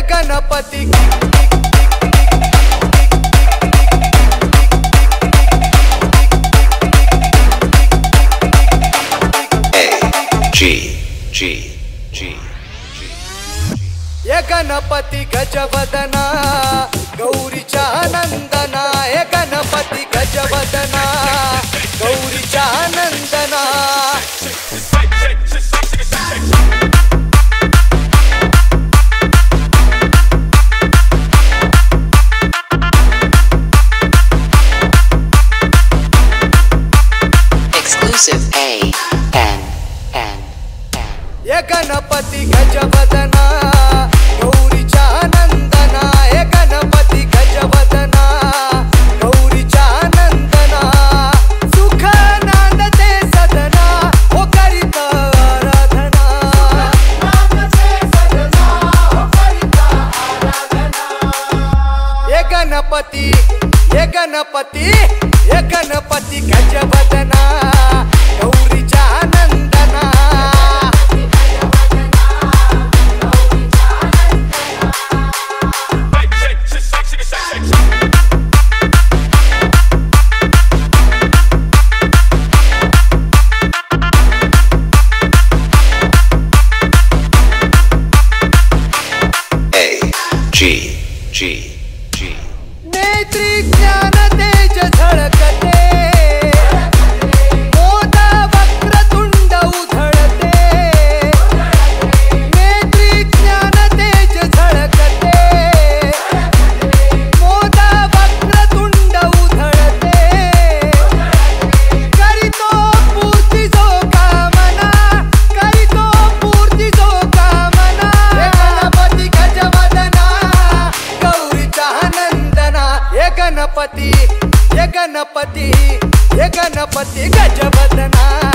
Ganpati G ये गणपती गजवदना. ये गणपती गजवदना गौरीच्या नंदना हे गणपती गजवदना गौरीच्या नंदना सुख नांदते सदना हो करीत आराधना. ये Ganpati Ganpati Ganpati गजवदना. G G G. नेत्री ज्ञान तेज झळक गणपती हे गणपती हे गणपती गजबदना